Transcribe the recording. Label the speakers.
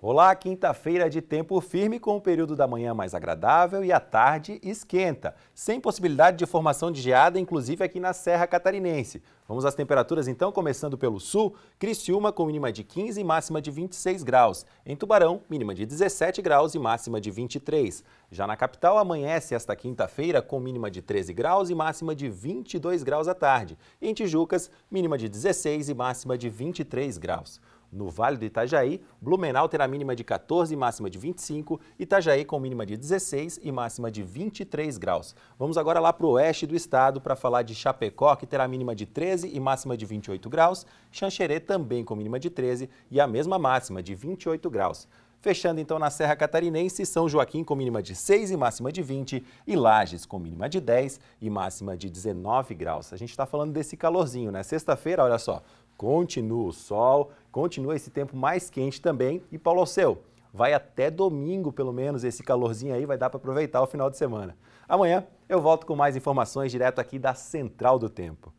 Speaker 1: Olá, quinta-feira de tempo firme com o período da manhã mais agradável e a tarde esquenta, sem possibilidade de formação de geada, inclusive aqui na Serra Catarinense. Vamos às temperaturas então, começando pelo sul, Criciúma com mínima de 15 e máxima de 26 graus. Em Tubarão, mínima de 17 graus e máxima de 23. Já na capital, amanhece esta quinta-feira com mínima de 13 graus e máxima de 22 graus à tarde. Em Tijucas, mínima de 16 e máxima de 23 graus. No Vale do Itajaí, Blumenau terá mínima de 14 e máxima de 25, Itajaí com mínima de 16 e máxima de 23 graus. Vamos agora lá para o oeste do estado para falar de Chapecó, que terá mínima de 13 e máxima de 28 graus, Xanxerê também com mínima de 13 e a mesma máxima de 28 graus. Fechando então na Serra Catarinense, São Joaquim com mínima de 6 e máxima de 20 e Lages com mínima de 10 e máxima de 19 graus. A gente está falando desse calorzinho, né? Sexta-feira, olha só, continua o sol, continua esse tempo mais quente também. E Paulo Alceu, vai até domingo pelo menos esse calorzinho aí, vai dar para aproveitar o final de semana. Amanhã eu volto com mais informações direto aqui da Central do Tempo.